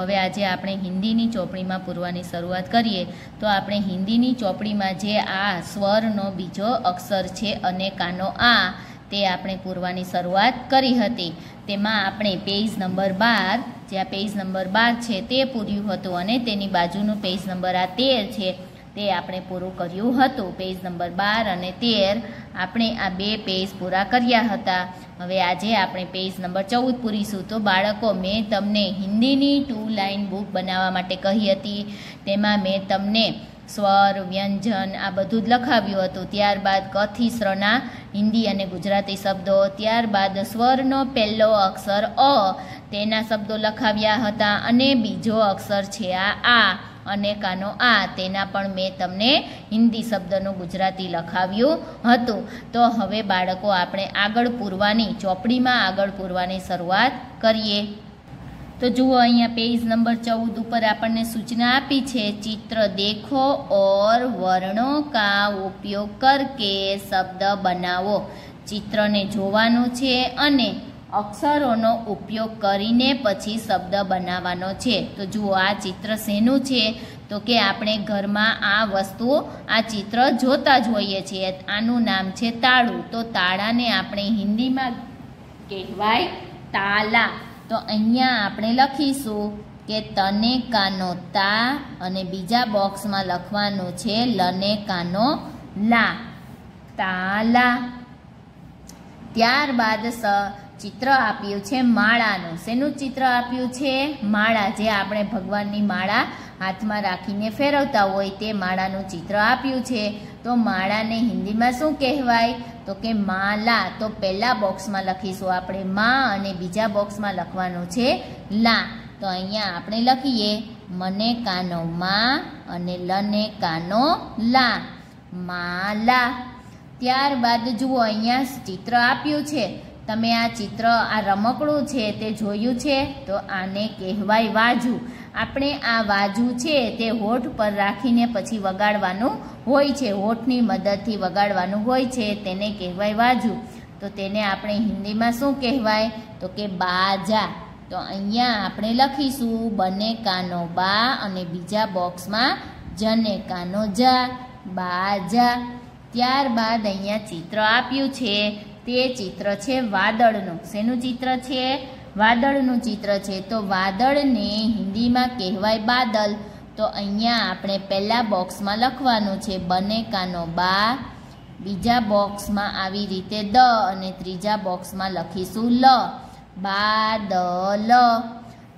હવે આજે આપણે હિન્દીની ચોપડીમાં પૂરવાની શરૂઆત કરીએ, તો આપણે હિન્દીની ચોપડીમાં જે આ સ્વરનો બીજો અક્ષર છે અને કાનો આ, તે આપણે પૂરવાની શરૂઆત કરી હતી. તેમાં આપણે પેજ નંબર બાર જે આ પેજ નંબર બાર છે તે પૂર્યું હતું અને તેની બાજુનું પેજ નંબર આ તેર છે. તે આપણે પૂરું કર્યું હતું પેજ નંબર બાર અને તેર. આપણે આ બે પેજ પૂરા કર્યા હતા. હવે આજે આપણે પેજ નંબર ચૌદ પૂરીશું. તો બાળકો, મેં તમને હિન્દીની ટુ લાઇન બુક બનાવવા માટે કહી હતી. તેમાં મેં તમને સ્વર, વ્યંજન આ બધું જ લખાવ્યું હતું. ત્યારબાદ કથી, સ્રના, હિન્દી અને ગુજરાતી શબ્દો. ત્યારબાદ સ્વરનો પહેલો અક્ષર અ. તેના શબ્દો લખાવ્યા હતા અને બીજો અક્ષર છે આ આ. અને કાનો આ. તેના પણ મેં તમને હિન્દી શબ્દનું ગુજરાતી લખાવ્યું હતું. તો હવે બાળકો, આપણે આગળ પૂરવાની, ચોપડીમાં આગળ પૂરવાની શરૂઆત કરીએ. તો જુઓ અહીંયા પેજ નંબર ચૌદ ઉપર આપણને સૂચના આપી છે, ચિત્ર દેખો ઓર વર્ણો કા ઉપયોગ કરકે શબ્દ બનાવો. ચિત્રને જોવાનું છે અને અક્ષરોનો ઉપયોગ કરીને પછી શબ્દ બનાવવાનો છે. તો જુઓ, આ ચિત્ર શેનું છે? તો કે આપણે ઘરમાં આ વસ્તુ આ ચિત્ર જોતા જ હોઈએ છીએ. આનું નામ છે તાળું. તો તાળાને આપણે હિન્દીમાં કહેવાય તાલા. તો અહીંયા આપણે લખીશું કે તને કાનો તા અને બીજા બોક્સમાં લખવાનું છે લને કાનો લા. તાલા. ત્યારબાદ સ ચિત્ર આપ્યું છે માળાનું. શેનું ચિત્ર આપ્યું છે? માળા જે આપણે ભગવાનની માળા હાથમાં રાખીને ફેરવતા હોય તે માળાનું ચિત્ર આપ્યું છે. તો માળાને હિન્દીમાં શું કહેવાય? તો કે માલા. તો પહેલા બોક્સમાં લખીશું આપણે મા અને બીજા બોક્સમાં લખવાનું છે લા. તો અહીંયા આપણે લખીએ, મને કાનો મા અને લને કાનો લા. માલા. ત્યારબાદ જુઓ, અહીંયા ચિત્ર આપ્યું છે. તમે આ ચિત્ર, આ રમકડું છે તે જોયું છે, તો આને કહેવાય વાજુ. આપણે આ વાજુ છે તે હોઠ પર રાખીને પછી વગાડવાનું હોય છે. હોઠની મદદથી વગાડવાનું હોય છે, તેને કહેવાય વાજુ. તો તેને આપણે હિન્દીમાં શું કહેવાય? તો કે બાજા. તો અહીંયા આપણે લખીશું, બને કાનો બા અને બીજા બોક્સમાં, જને કાનો જા, બાજા. ત્યારબાદ અહીંયા ચિત્ર આપ્યું છે. તે ચિત્ર છે વાદળનું. શેનું ચિત્ર છે? વાદળનું ચિત્ર છે. તો વાદળને હિન્દીમાં કહેવાય બાદલ. તો અહીંયા આપણે પહેલાં બોક્સમાં લખવાનું છે બને કાનો બા. બીજા બોક્સમાં આવી રીતે દ અને ત્રીજા બોક્સમાં લખીશું લ. બાદલ.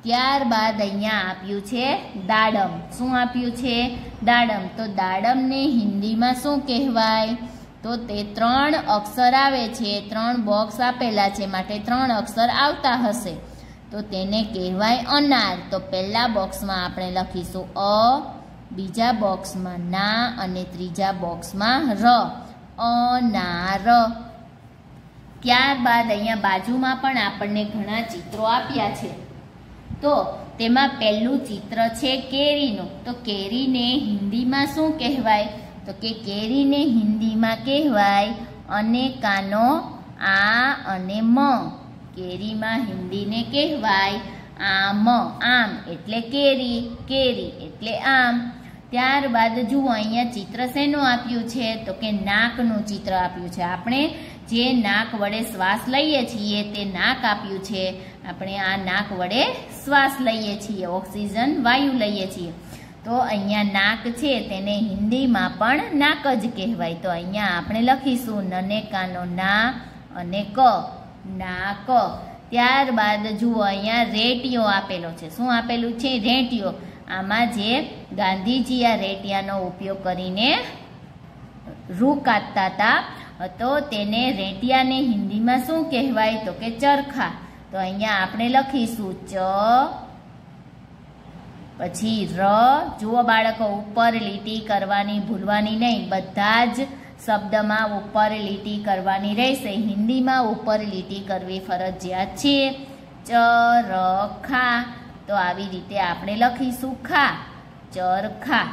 ત્યારબાદ અહીંયા આપ્યું છે દાડમ. શું આપ્યું છે? દાડમ. તો દાડમને હિન્દીમાં શું કહેવાય? તો તે ત્રણ અક્ષર આવે છે, ત્રણ બોક્સ આપેલા છે, માટે ત્રણ અક્ષર આવતા હશે. તો તેને કહેવાય અનાર. તો પહેલા બોક્સમાં આપણે લખીશું અ, બીજા બોક્સમાં ના અને ત્રીજા બોક્સમાં ર. અનાર. ત્યારબાદ અહીંયા બાજુમાં પણ આપણને ઘણા ચિત્રો આપ્યા છે. તો તેમાં પહેલું ચિત્ર છે કેરીનું. તો કેરીને હિન્દીમાં શું કહેવાય? તો કે કેરીને હિન્દીમાં કહેવાય અને કાનો, આ અને મ. કેરીમાં હિન્દીને કહેવાય આમ આમ. એટલે કેરી કેરી એટલે આમ. ત્યારબાદ જુઓ, અહીંયા ચિત્ર શેનું આપ્યું છે? તો કે નાકનું ચિત્ર આપ્યું છે. આપણે જે નાક વડે શ્વાસ લઈએ છીએ, તે નાક આપ્યું છે. આપણે આ નાક વડે શ્વાસ લઈએ છીએ, ઓક્સિજન, વાયુ લઈએ છીએ. તો અહીંયા નાક છે તેને હિન્દીમાં પણ નાક જ કહેવાય. તો અહીંયા આપણે લખીશું નને કાનો ના અને ક. નાક. ત્યારબાદ જુઓ, અહીંયા રેટિયો આપેલો છે. શું આપેલું છે? રેટિયો. આમાં જે ગાંધીજી આ રેટિયાનો ઉપયોગ કરીને રૂ કાઢતા હતા, તો તેને રેટિયાને હિન્દીમાં શું કહેવાય? તો કે ચરખા. તો અહીંયા આપણે લખીશું ચ પછી ર, જુઓ બાળકો, ઉપર લીટી કરવાની ભૂલવાની નહીં, બધા જ શબ્દમાં ઉપર લીટી કરવાની રહેશે. હિન્દીમાં ઉપર લીટી કરવી ફરજિયાત છે. ચ, ર, ખા. તો આવી રીતે આપણે લખીશું ખા ચરખા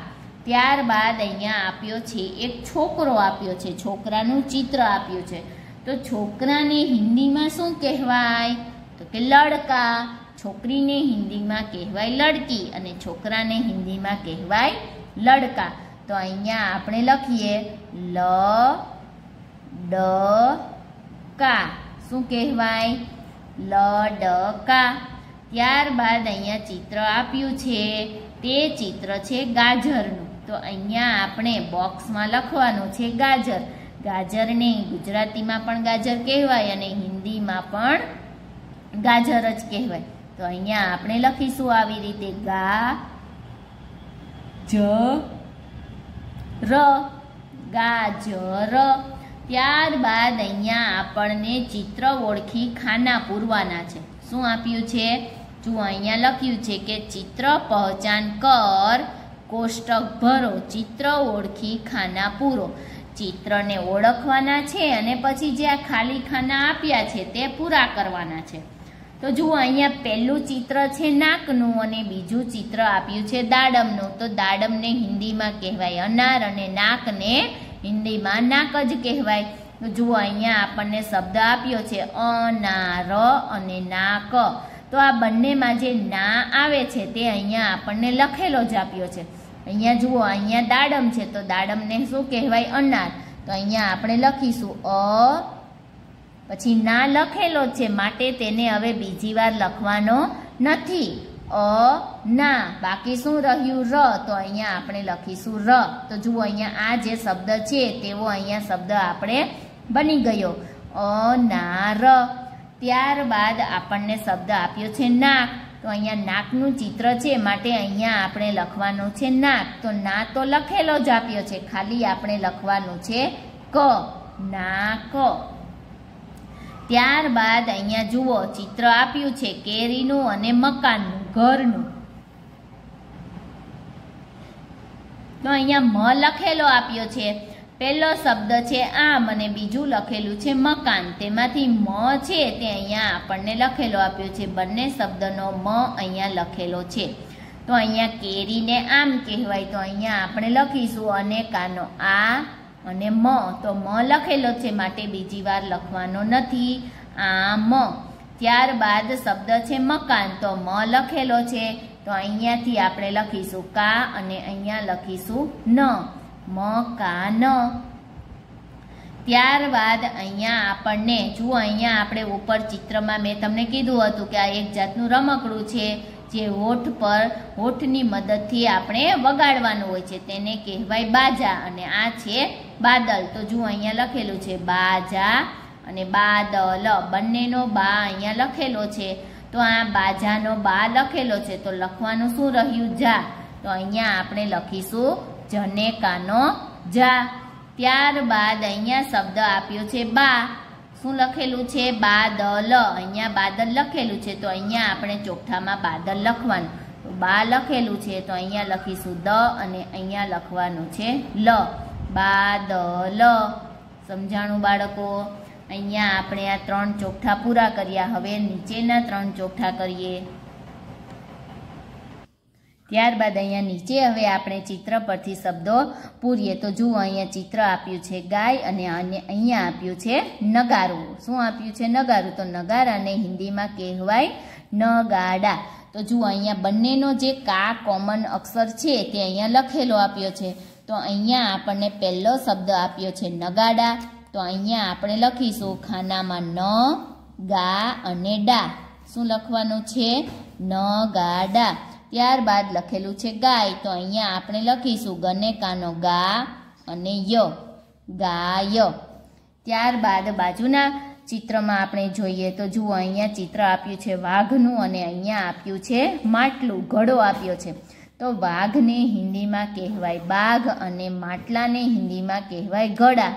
ત્યારબાદ અહીંયા આપ્યો છે, એક છોકરો આપ્યો છે, છોકરાનું ચિત્ર આપ્યું છે. તો છોકરાને હિન્દીમાં શું કહેવાય? તો કે લડકા. છોકરીને હિન્દીમાં કહેવાય લડકી અને છોકરાને હિન્દીમાં કહેવાય લડકા. તો અહીંયા આપણે લખીએ લ, ડ, કા. શું કહેવાય? લ ડ કા ત્યારબાદ અહીંયા ચિત્ર આપ્યું છે. તે ચિત્ર છે ગાજરનું. તો અહીંયા આપણે બોક્સમાં લખવાનું છે ગાજર. ગાજરને ગુજરાતીમાં પણ ગાજર કહેવાય અને હિન્દીમાં પણ ગાજર જ કહેવાય. તો અહીંયા આપણે લખીશું આવી રીતે ગા, જ, ર, ગાજર. ત્યારબાદ અહીંયા આપણને ચિત્ર ઓળખી ખાના પૂરવાના છે. શું આપ્યું છે? જુઓ, અહીંયા લખ્યું છે કે ચિત્ર પહચાન કર, કોષ્ટક ભરો, ચિત્ર ઓળખી ખાના પૂરો. ચિત્રને ઓળખવાના છે અને પછી જે ખાલી ખાના આપ્યા છે તે પૂરા કરવાના છે. તો જુઓ, અહીંયા પહેલું ચિત્ર છે નાકનું અને બીજું ચિત્ર આપ્યું છે દાડમનું. તો દાડમને હિન્દીમાં કહેવાય અનાર અને નાકને હિન્દીમાં નાક જ કહેવાય. તો જુઓ, અહીંયા આપણને શબ્દ આપ્યો છે અનાર અને નાક. તો આ બંનેમાં જે ના આવે છે તે અહીંયા આપણને લખેલો જ આપ્યો છે. અહીંયા જુઓ, અહીંયા દાડમ છે. તો દાડમને શું કહેવાય? અનાર. તો અહીંયા આપણે લખીશું અ પછી ના લખેલો છે માટે તેને હવે બીજી વાર લખવાનો નથી. અ, ના, બાકી શું રહ્યું ર? તો અહીંયા આપણે લખીશું ર. તો જુઓ અહીંયા આ જે શબ્દ છે તેવો અહીંયા શબ્દ આપણે બની ગયો. અ, ના, ર. ત્યારબાદ આપણને શબ્દ આપ્યો છે નાક. તો અહીંયા નાકનું ચિત્ર છે માટે અહીંયા આપણે લખવાનું છે નાક. તો ના તો લખેલો જ આપ્યો છે. ખાલી આપણે લખવાનું છે ક. નાક. ત્યારબાદ અહીંયા જુઓ, ચિત્ર આપ્યું છે કેરીનું અને મકાનનું, ઘરનું. તો અહીંયા મ લખેલો આપ્યો છે. પહેલો શબ્દ છે આમ અને બીજું લખેલું છે મકાન. તેમાંથી મ છે તે અહીંયા આપણને લખેલો આપ્યો છે. બંને શબ્દનો મ અહીંયા લખેલો છે. તો અહીંયા કેરીને આમ કહેવાય. તો અહીંયા આપણે લખીશું અને કાનો આ અને મ, તો મ લખેલો છે માટે બીજી વાર લખવાનો નથી. આ મ. ત્યારબાદ શબ્દ છે મકાન, તો મ લખેલો છે. તો અહીંયાથી આપણે લખીશું કા અને અહીંયા લખીશું ન. મ કા ન ત્યારબાદ અહીંયા આપણને, જુઓ અહીંયા આપણે ઉપર ચિત્રમાં મેં તમને કીધું હતું કે આ એક જાતનું રમકડું છે, જે હોઠ પર, હોઠની મદદથી આપણે વગાડવાનું હોય છે. તેને કહેવાય બાજા અને આ છે બાદલ. તો જુઓ, અહીંયા લખેલું છે બાજા અને બાદલ. બંનેનો બા અહીંયા લખેલો છે. તો આ બાજાનો બા લખેલો છે. તો લખવાનું શું રહ્યું? જા. તો અહીંયા આપણે લખીશું જનેકાનો જા. ત્યારબાદ અહીંયા શબ્દ આપ્યો છે બા. શું લખેલું છે? બાદલ. અહીંયા બાદલ લખેલું છે. તો અહીંયા આપણે ચોખ્ઠામાં બાદલ લખવાનું. બા લખેલું છે. તો અહીંયા લખીશું દ અને અહીંયા લખવાનું છે લ. બાદલ. સમજાણું બાળકો? અહીંયા આપણે આ ત્રણ ચોખ્ઠા પૂરા કર્યા. હવે નીચેના ત્રણ ચોખ્ઠા કરીએ. ત્યારબાદ અહીંયા નીચે હવે આપણે ચિત્ર પરથી શબ્દો પૂરીએ. તો જુઓ, અહીંયા ચિત્ર આપ્યું છે ગાય અને અહીંયા આપ્યું છે નગારું. શું આપ્યું છે નગારું? તો નગારાને હિન્દીમાં કહેવાય નગાડા. તો જુઓ, અહીંયા બંનેનો જે કા કોમન અક્ષર છે તે અહીંયા લખેલો આપ્યો છે. તો અહીંયા આપણને પહેલો શબ્દ આપ્યો છે નગાડા. તો અહીંયા આપણે લખીશું, ખાનામાં ન, ગા અને ડા. શું લખવાનું છે? ન ગા ડા ત્યારબાદ લખેલું છે ગાય. તો અહીંયા આપણે લખીશું ગને કાનો ગા અને ય. ગાય. ત્યારબાદ બાજુના ચિત્રમાં આપણે જોઈએ તો જુઓ, અહીંયા ચિત્ર આપ્યું છે વાઘનું અને અહીંયા આપ્યું છે માટલું. ઘડો આપ્યો છે. તો વાઘને હિન્દીમાં કહેવાય બાઘ અને માટલાને હિન્દીમાં કહેવાય ઘડા.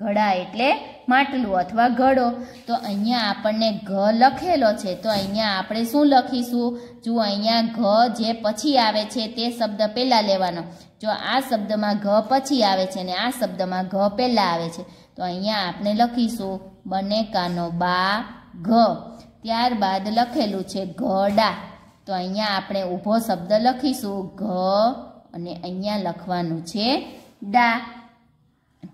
ઘડા એટલે માટલું અથવા ઘડો. તો અહીંયા આપણને ઘ લખેલો છે. તો અહીંયા આપણે શું લખીશું? જુઓ, અહીંયા ઘ જે પછી આવે છે તે શબ્દ પહેલાં લેવાનો. જો આ શબ્દમાં ઘ પછી આવે છે ને આ શબ્દમાં ઘ પહેલાં આવે છે, તો અહીંયા આપણે લખીશું બને કાનો બા ઘ. ત્યારબાદ લખેલું છે ઘડા. તો અહીંયા આપણે ઊભો શબ્દ લખીશું ઘ અને અહીંયા લખવાનું છે ડા.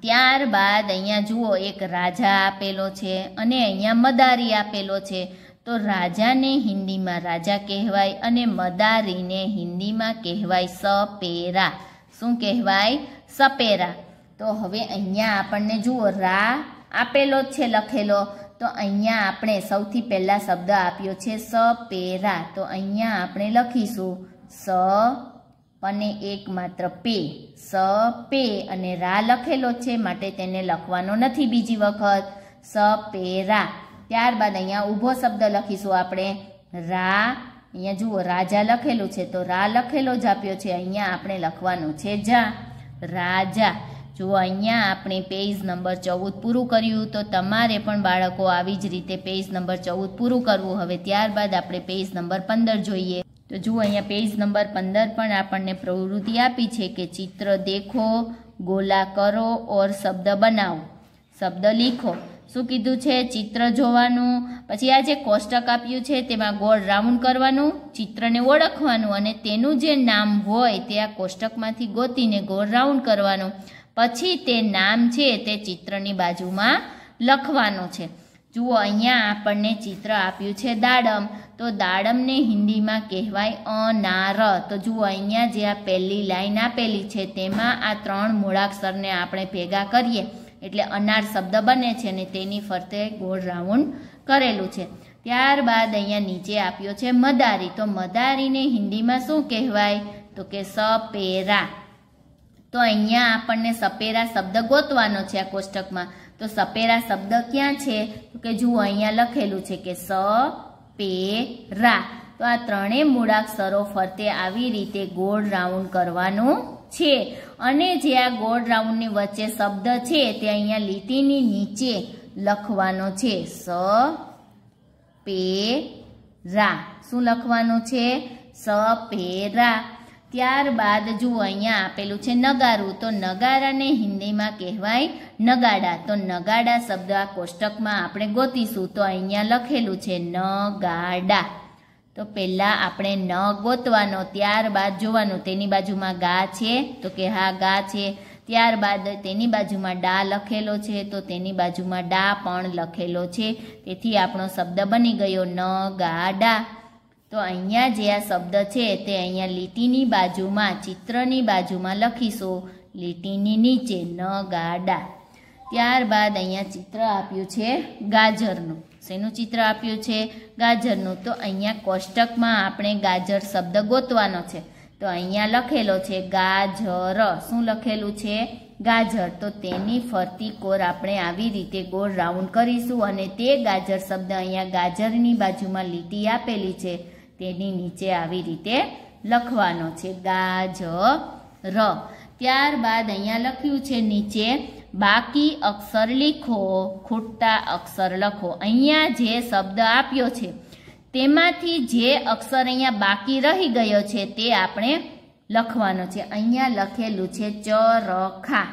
ત્યારબાદ અહીંયા જુઓ, એક રાજા આપેલો છે અને અહીંયા મદારી આપેલો છે. તો રાજાને હિન્દીમાં રાજા કહેવાય અને મદારીને હિન્દીમાં કહેવાય સપેરા. શું કહેવાય? સપેરા. તો હવે અહીંયા આપણને જુઓ, રા આપેલો જ છે લખેલો. તો અહીંયા આપણે સૌથી પહેલા શબ્દ આપ્યો છે સપેરા તો અહીંયા આપણે લખીશું સ અને એક માત્ર પે. સ, પે અને રા લખેલો છે, માટે તેને લખવાનો નથી બીજી વખત. સ, પેરા. ત્યારબાદ અહીંયા ઊભો શબ્દ લખીશું આપણે. રા. અહીંયા જુઓ, રાજા લખેલું છે, તો રા લખેલો જ આપ્યો છે, અહીંયા આપણે લખવાનું છે જા. રાજા. જુઓ અહીંયા આપણે પેજ નંબર ચૌદ પૂરું કર્યું, તો તમારે પણ બાળકો આવી જ રીતે પેજ નંબર ચૌદ પૂરું કરવું. હવે ત્યારબાદ આપણે પેજ નંબર પંદર જોઈએ. તો જુઓ અહીંયા પેજ નંબર પંદર પણ આપણને પ્રવૃત્તિ આપી છે કે ચિત્ર દેખો, ગોલા કરો ઓર શબ્દ બનાવો. શબ્દ લીખો. શું કીધું છે? ચિત્ર જોવાનું. પછી આ જે કોષ્ટક આપ્યું છે, તેમાં ગોળ રાઉન્ડ કરવાનું, ચિત્રને ઓળખવાનું અને તેનું જે નામ હોય તે આ કોષ્ટકમાંથી ગોતીને ગોળ રાઉન્ડ કરવાનું. પછી તે નામ છે તે ચિત્રની બાજુમાં લખવાનું છે. જુઓ, અહીંયા આપણને ચિત્ર આપ્યું છે દાડમ. તો દાડમને હિન્દીમાં કહેવાય અનાર. તો જુઓ, અહીંયા જે આ પહેલી લાઈન આપેલી છે તેમાં આ ત્રણ મૂળાક્ષરને આપણે ભેગા કરીએ. એટલે અનાર શબ્દ બને છે અને તેની ફરતે ગોળ રાઉન્ડ કરેલું છે. ત્યારબાદ અહીંયા નીચે આપ્યો છે મદારી. તો મદારીને હિન્દીમાં શું કહેવાય? તો કે સપેરા. તો અહીંયા આપણને સપેરા શબ્દ ગોતવાનો છે આ કોષ્ટકમાં. તો સપેરા શબ્દ ક્યાં છે? તો કે જુઓ, અહીંયા લખેલું છે કે સ પે રા તો આ ત્રણેય મૂળાક્ષરો ફરતે આવી રીતે ગોળ રાઉન્ડ કરવાનું છે. અને જે આ ગોળ રાઉન્ડની વચ્ચે શબ્દ છે તે અહીંયા લીટીની નીચે લખવાનો છે. સ પે રા શું લખવાનું છે? સ પે રા ત્યારબાદ જુઓ, અહીંયા આપેલું છે નગારું. તો નગારાને હિન્દીમાં કહેવાય નગાડા. તો નગાડા શબ્દ આ કોષ્ટકમાં આપણે ગોતીશું. તો અહીંયા લખેલું છે નગાડા. તો પહેલાં આપણે ન ગોતવાનો, ત્યારબાદ જોવાનું. તેની બાજુમાં ગા છે, તો કે હા, ગા છે. ત્યારબાદ તેની બાજુમાં ડા લખેલો છે, તો તેની બાજુમાં ડા પણ લખેલો છે. તેથી આપણો શબ્દ બની ગયો ન ગા ડા તો અહીંયા જે આ શબ્દ છે તે અહીંયા લીટીની બાજુમાં, ચિત્રની બાજુમાં લખીશું. લીટીની નીચે ન ગાડા. ત્યારબાદ અહીંયા ચિત્ર આપ્યું છે ગાજરનું. શેનું ચિત્ર આપ્યું છે ગાજરનું? તો અહીંયા કોષ્ટકમાં આપણે ગાજર શબ્દ ગોતવાનો છે. તો અહીંયા લખેલો છે ગાજર. શું લખેલું છે? ગાજર. તો તેની ફરતી કોર આપણે આવી રીતે ગોળ રાઉન્ડ કરીશું અને તે ગાજર શબ્દ અહીંયા ગાજરની બાજુમાં લીટી આપેલી છે. તેની નીચે આવી રીતે લખવાનો છે. ગાજર ત્યારબાદ અહીંયા લખ્યું છે નીચે, બાકી અક્ષર લીખો ખોટા અક્ષર લખો. અહીંયા જે શબ્દ આપ્યો છે, તેમાંથી જે અક્ષર અહીંયા બાકી રહી ગયો છે તે આપણે લખવાનો છે. અહીંયા લખેલું છે ચરખા.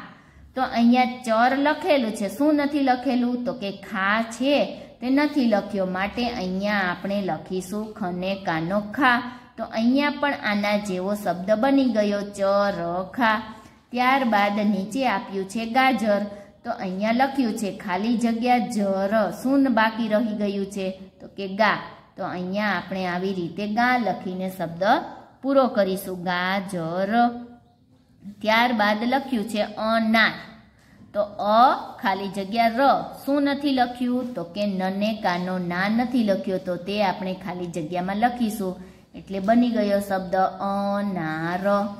તો અહીંયા ચર લખેલું છે. શું નથી લખેલું? તો કે ખા છે. તે નથી લખ્યો, માટે અહીંયા આપણે લખીશું ખને કાનો ખા તો અહીંયા પણ આના જેવો શબ્દ બની ગયો ચરખા ત્યારબાદ નીચે આપ્યું છે, ગાજર. તો અહીંયા લખ્યું છે, ખાલી જગ્યા જર શૂન બાકી રહી ગયું છે. તો કે, ગા. તો અહીંયા આપણે આવી રીતે ગા લખીને શબ્દ પૂરો કરીશું, ગાજર. ત્યારબાદ લખ્યું છે અનાર તો અ ખાલી જગ્યા ર. શું નથી લખ્યું? તો કે નને કાનો ના નથી લખ્યો, તો તે આપણે ખાલી જગ્યામાં લખીશું. એટલે બની ગયો શબ્દ અનાર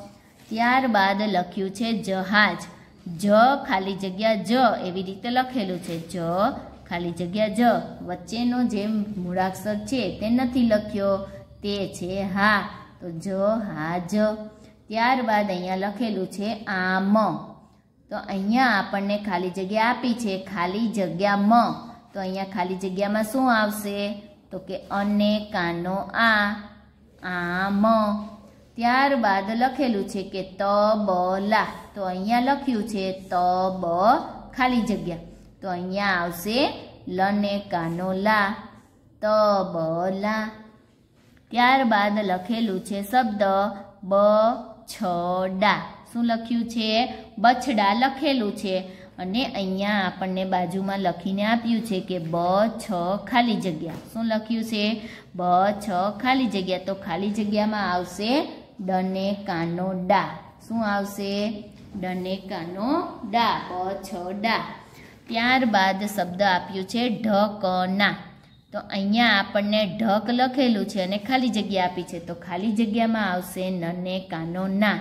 ત્યારબાદ લખ્યું છે જહાજ. જ ખાલી જગ્યા જ એવી રીતે લખેલું છે. જ ખાલી જગ્યા જ. વચ્ચેનો જે મૂળાક્ષર છે તે નથી લખ્યો. તે છે હા. તો જ, હા, જ. ત્યારબાદ અહીંયા લખેલું છે આમ. તો અહીંયા આપણને ખાલી જગ્યા આપી છે, ખાલી જગ્યા મ તો અહીંયા ખાલી જગ્યામાં શું આવશે? તો કે અને કાનો આ, આમ. ત્યારબાદ લખેલું છે કે તબલા. તો અહીંયા લખ્યું છે તબ, ખાલી જગ્યા. તો અહીંયા આવશે લને કાનો લા, તબલા. ત્યારબાદ લખેલું છે શબ્દ બ, છ, ડા. શું લખ્યું છે? બછડા લખેલું છે. અને અહીંયા આપણને બાજુમાં લખીને આપ્યું છે કે બ, છ, ખાલી જગ્યા. શું લખ્યું છે? બ, છ, ખાલી જગ્યા. તો ખાલી જગ્યામાં આવશે ડને કાનો ડા. શું આવશે? ડને કાનો ડા. બ, છ, ડા. ત્યારબાદ શબ્દ આપ્યું છે ઢકના. તો અહીંયા આપણને ઢક લખેલું છે અને ખાલી જગ્યા આપી છે. તો ખાલી જગ્યામાં આવશે નને કાનો ના.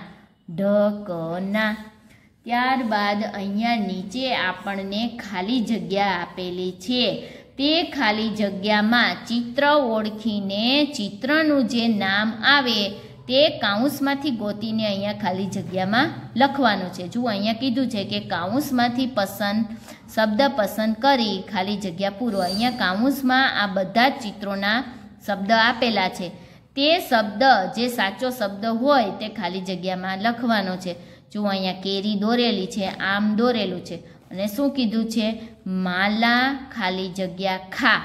ઢકના. ત્યારબાદ અહીંયા નીચે આપણને ખાલી જગ્યા આપેલી છે. તે ખાલી જગ્યામાં ચિત્ર ઓળખીને ચિત્રનું જે નામ આવે, તે કાઉન્સમાંથી ગોતીને અહીંયા ખાલી જગ્યામાં લખવાનું છે. જુઓ, અહીંયા કીધું છે કે કાઉન્સમાંથી પસંદ, શબ્દ પસંદ કરી ખાલી જગ્યા પૂરો. અહીંયા કાઉન્સમાં આ બધા જ ચિત્રોના શબ્દ આપેલા છે. તે શબ્દ, જે સાચો શબ્દ હોય, તે ખાલી જગ્યામાં લખવાનો છે. જુઓ અહીંયા કેરી દોરેલી છે, આમ દોરેલું છે. અને શું કીધું છે? માલા ખાલી જગ્યા ખા.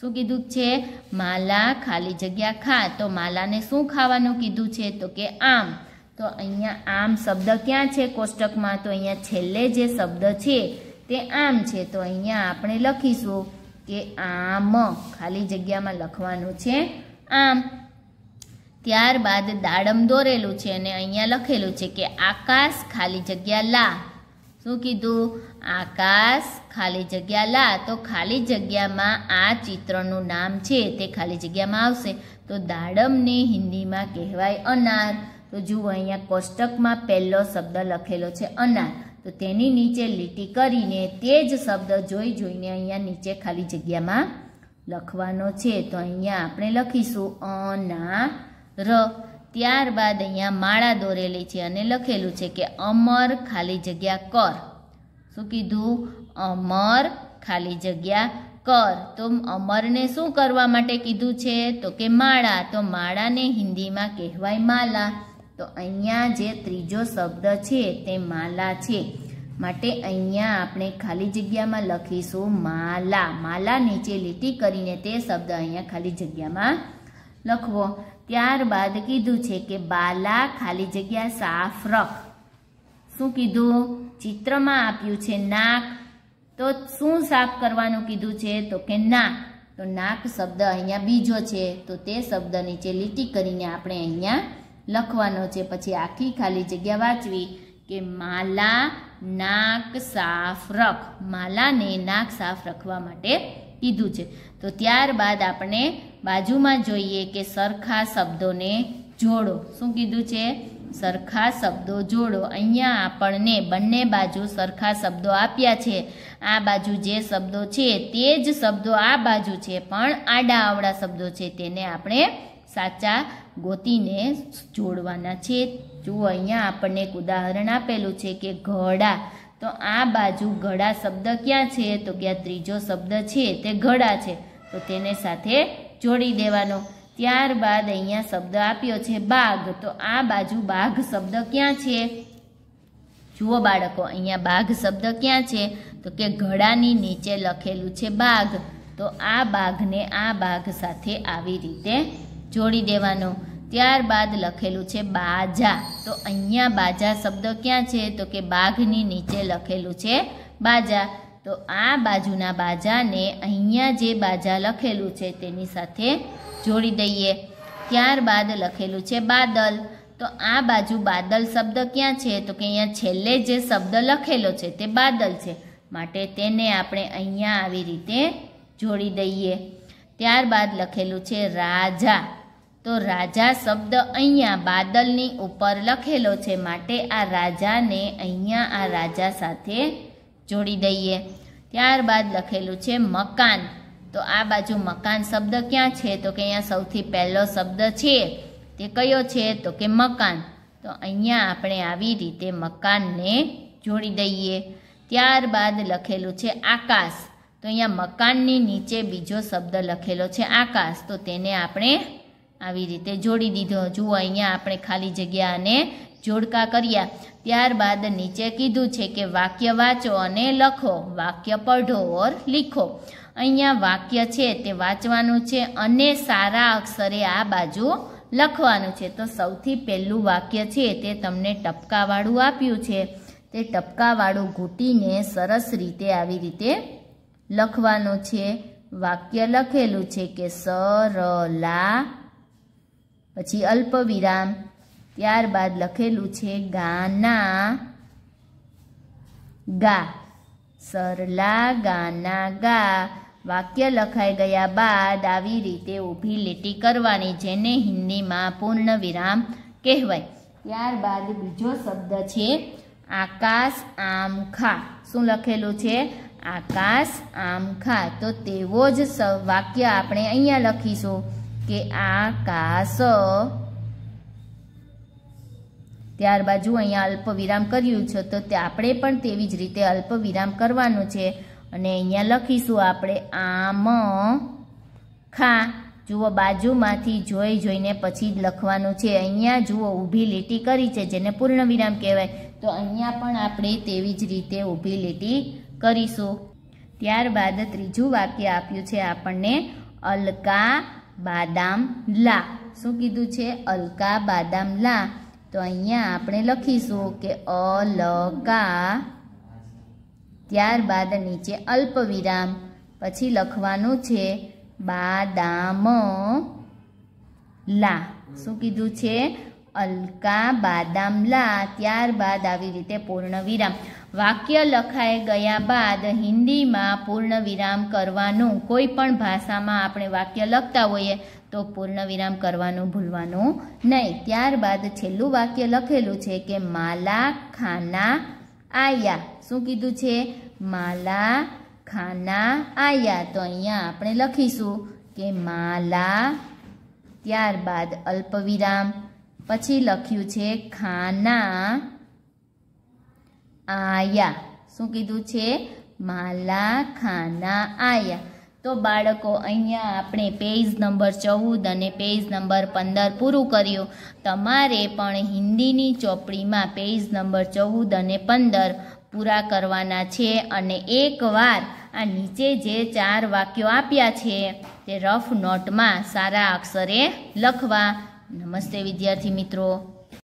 શું કીધું છે? માલા ખાલી જગ્યા ખા. તો માલાને શું ખાવાનું કીધું છે? તો કે આમ. તો અહીંયા આમ શબ્દ ક્યાં છે કોષ્ટકમાં? તો અહીંયા છેલ્લે જે શબ્દ છે, તે આમ છે. તો અહીંયા આપણે લખીશું કે આમ. ખાલી જગ્યામાં લખવાનું છે આમ. ત્યારબાદ દાડમ દોરેલું છે અને અહીંયા લખેલું છે કે આકાશ ખાલી જગ્યા લા. શું કીધું? આકાશ ખાલી જગ્યા લા. તો ખાલી જગ્યામાં આ ચિત્રનું નામ છે, તે ખાલી જગ્યામાં આવશે. તો દાડમને હિન્દીમાં કહેવાય અનાર. તો જુઓ, અહીંયા કોષ્ટકમાં પહેલો શબ્દ લખેલો છે, અનાર. તો તેની નીચે લીટી કરીને તે જ શબ્દ જોઈ જોઈને અહીંયા નીચે ખાલી જગ્યામાં લખવાનો છે. તો અહીંયા આપણે લખીશું અના ર, ત્યારબાદ અહીંયા માળા દોરેલી છે અને લખેલું છે કે અમર ખાલી જગ્યા કર. શું કીધું? અમર ખાલી જગ્યા કર. તો અમરને શું કરવા માટે કીધું છે? તો કે માળા. તો માળાને હિન્દીમાં કહેવાય માલા. તો અહીંયા જે ત્રીજો શબ્દ છે તે માલા છે. માટે અહીંયા આપણે ખાલી જગ્યામાં લખીશું માલા. માલા નીચે લીટી કરીને તે શબ્દ અહીંયા ખાલી જગ્યામાં લખવો. ત્યારબાદ કીધું છે કે, બાલા, ખાલી જગ્યા સાફ રખ. શું કીધું? ચિત્રમાં આપ્યું છે નાક. તો શું સાફ કરવાનું કીધું છે? તો કે, નાક. તો નાક શબ્દ અહીંયા બીજો છે. તો તે શબ્દ નીચે લીટી કરીને આપણે અહીંયા લખવાનો છે. પછી આખી ખાલી જગ્યા વાંચવી કે, માલા, નાક સાફ રખ. માલાને નાક સાફ રાખવા માટે કીધું છે. તો ત્યારબાદ આપણે બાજુમાં જોઈએ કે સરખા શબ્દોને જોડો. શું કીધું છે? સરખા શબ્દો જોડો. અહીંયા આપણને બંને બાજુ સરખા શબ્દો આપ્યા છે. આ બાજુ જે શબ્દો છે તે જ શબ્દો આ બાજુ છે, પણ આડા આવડા શબ્દો છે. તેને આપણે સાચા ગોતીને જોડવાના છે. જુઓ, અહીંયા આપણને એક ઉદાહરણ આપેલું છે કે ઘડા. તો આ બાજુ ઘડા શબ્દ ક્યાં છે? તો કે આ ત્રીજો શબ્દ છે તે ઘડા છે. તો તેને સાથે જોડી દેવાનો. ત્યારબાદ અહીંયા શબ્દ આપ્યો છે બાઘ. તો આ બાજુ બાઘ શબ્દ ક્યાં છે? જુઓ બાળકો, અહીંયા બાઘ શબ્દ ક્યાં છે? તો કે ઘડાની નીચે લખેલું છે બાઘ. તો આ બાઘને આ બાઘ સાથે આવી રીતે જોડી દેવાનો. ત્યારબાદ લખેલું છે બાજા. તો અહીંયા બાજા શબ્દ ક્યાં છે? તો કે બાઘની નીચે લખેલું છે બાજા. તો આ બાજુના બાજાને અહીંયા જે બાજા લખેલું છે તેની સાથે જોડી દઈએ. ત્યારબાદ લખેલું છે બાદલ. તો આ બાજુ બાદલ શબ્દ ક્યાં છે? તો કે અહીંયા છેલ્લે જે શબ્દ લખેલો છે તે બાદલ છે. માટે તેને આપણે અહીંયા આવી રીતે જોડી દઈએ. ત્યારબાદ લખેલું છે રાજા. તો રાજા શબ્દ અહીંયા બાદલની ઉપર લખેલો છે. માટે આ રાજાને અહીંયા આ રાજા સાથે જોડી દઈએ. ત્યારબાદ લખેલું છે મકાન. તો આ બાજુ મકાન શબ્દ ક્યાં છે? તો કે અહીંયા સૌથી પહેલો શબ્દ છે. તે કયો છે? તો કે મકાન. તો અહીંયા આપણે આવી રીતે મકાનને જોડી દઈએ. ત્યારબાદ લખેલું છે આકાશ. તો અહીંયા મકાનની નીચે બીજો શબ્દ લખેલો છે આકાશ. તો તેને આપણે આવી રીતે જોડી દીધો. જુઓ, અહીંયા આપણે ખાલી જગ્યા અને જોડકા કર્યા. ત્યારબાદ નીચે કીધું છે કે, વાક્ય વાંચો અને લખો. વાક્ય પઢો ઓર લીખો. અહીંયા વાક્ય છે તે વાંચવાનું છે અને સારા અક્ષરે આ બાજુ લખવાનું છે. તો સૌથી પહેલું વાક્ય છે તે તમને ટપકાવાળું આપ્યું છે. તે ટપકાવાળું ઘૂંટીને સરસ રીતે આવી રીતે લખવાનું છે. વાક્ય લખેલું છે કે, સરલા. પછી અલ્પ વિરામ ત્યારબાદ લખેલું છે ગાના ગા. સરલા ગાના ગા. વાક્ય લખાઈ ગયા બાદ આવી રીતે ઊભી લીટી કરવાની જેને હિન્દીમાં પૂર્ણ વિરામ કહેવાય. ત્યારબાદ બીજો શબ્દ છે આકાશ આમ ખા. શું લખેલું છે? આકાશ આમ ખા. તો તેવો જ વાક્ય આપણે અહીંયા લખીશું કે આકાશ ત્યારબાદ જો અહીંયા અલ્પ વિરામ કર્યું છે, તો આપણે પણ તેવી જ રીતે અલ્પ વિરામ કરવાનું છે. અને અહીંયા લખીશું આપણે આમ, ખા. જુઓ, બાજુમાંથી જોઈ જોઈને પછી જ લખવાનું છે. અહીંયા જુઓ, ઊભી લીટી કરી છે, જેને પૂર્ણ વિરામ કહેવાય. તો અહીંયા પણ આપણે તેવી જ રીતે ઊભી લીટી કરીશું. ત્યારબાદ ત્રીજું વાક્ય આપ્યું છે આપણને, અલકા બાદામ લા. શું કીધું છે? અલકા બાદામ લા. તો અહીંયા આપણે લખીશું કે અલકા. ત્યારબાદ નીચે અલ્પ વિરામ પછી લખવાનું છે બાદામ. લા. શું કીધું છે? અલકા બાદામ લા. ત્યારબાદ આવી રીતે પૂર્ણ વિરામ વાક્ય લખાઈ ગયા બાદ હિન્દીમાં પૂર્ણ વિરામ કરવાનું, કોઈ પણ ભાષામાં આપણે વાક્ય લખતા હોઈએ તો પૂર્ણ વિરામ કરવાનું ભૂલવાનું નહીં. ત્યારબાદ છેલ્લું વાક્ય લખેલું છે કે માલા ખાના આયા શું કીધું છે? માલા ખાના આયા તો અહીંયા આપણે લખીશું કે માલા ત્યારબાદ અલ્પ વિરામ પછી લખ્યું છે ખાના આયા. શું કીધું છે? માલા ખાના આયા. તો બાળકો, અહીંયા આપણે પેજ નંબર ચૌદ અને પેજ નંબર પંદર પૂરું કર્યું. તમારે પણ હિન્દીની ચોપડીમાં પેજ નંબર ચૌદ અને પંદર પૂરા કરવાના છે અને એકવાર આ નીચે જે ચાર વાક્યો આપ્યા છે તે રફ નોટમાં સારા અક્ષરે લખવા. નમસ્તે વિદ્યાર્થી મિત્રો.